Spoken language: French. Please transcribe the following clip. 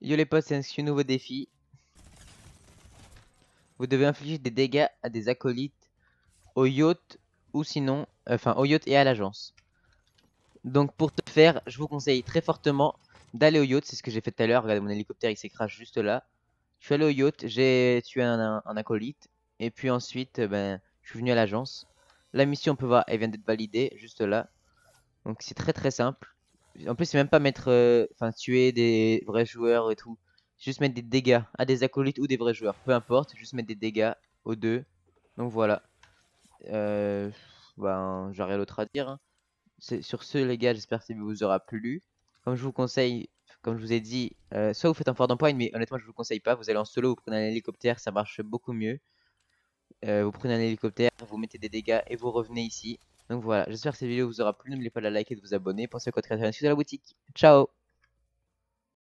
Yo les potes, c'est un nouveau défi. Vous devez infliger des dégâts à des acolytes au yacht ou sinon, enfin au yacht et à l'agence. Donc pour te faire, je vous conseille très fortement d'aller au yacht, c'est ce que j'ai fait tout à l'heure. Regardez mon hélicoptère, il s'écrase juste là. Je suis allé au yacht, j'ai tué un, acolyte et puis ensuite, ben, je suis venu à l'agence. La mission, on peut voir, elle vient d'être validée juste là. Donc c'est très très simple. En plus, c'est même pas mettre, euh, enfin, tuer des vrais joueurs et tout. Juste mettre des dégâts à des acolytes ou des vrais joueurs. Peu importe, juste mettre des dégâts aux deux. Donc voilà. Euh, ben, j'aurais l'autre à dire. Hein. Sur ce, les gars, j'espère que ça vous aura plu. Comme je vous conseille, comme je vous ai dit, euh, soit vous faites un fort d'empoigne, mais honnêtement, je vous conseille pas. Vous allez en solo, vous prenez un hélicoptère, ça marche beaucoup mieux. vous prenez un hélicoptère, vous mettez des dégâts et vous revenez ici. Donc voilà, j'espère que cette vidéo vous aura plu. N'oubliez pas de la liker et de vous abonner. Pensez au code créateur de la boutique. Ciao